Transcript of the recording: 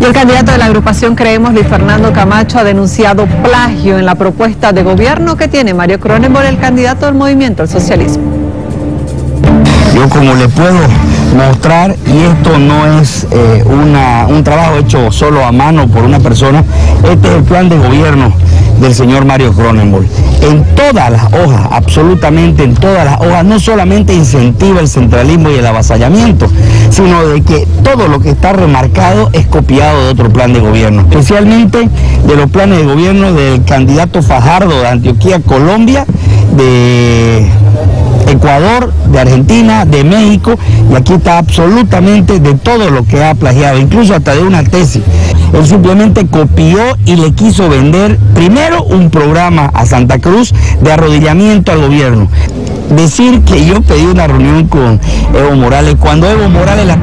Y el candidato de la agrupación Creemos, Luis Fernando Camacho, ha denunciado plagio en la propuesta de gobierno que tiene Mario Cronenberg, el candidato del movimiento al socialismo. Yo como le puedo mostrar, y esto no es eh, una, un trabajo hecho solo a mano por una persona, este es el plan de gobierno del señor Mario Cronenberg. En todas las hojas, absolutamente en todas las hojas, no solamente incentiva el centralismo y el avasallamiento, sino de que todo lo que está remarcado es copiado de otro plan de gobierno, especialmente de los planes de gobierno del candidato Fajardo de Antioquía, Colombia, de Ecuador, de Argentina, de México, y aquí está absolutamente de todo lo que ha plagiado, incluso hasta de una tesis. Él simplemente copió y le quiso vender primero un programa a Santa Cruz de arrodillamiento al gobierno. Decir que yo pedí una reunión con Evo Morales, cuando Evo Morales la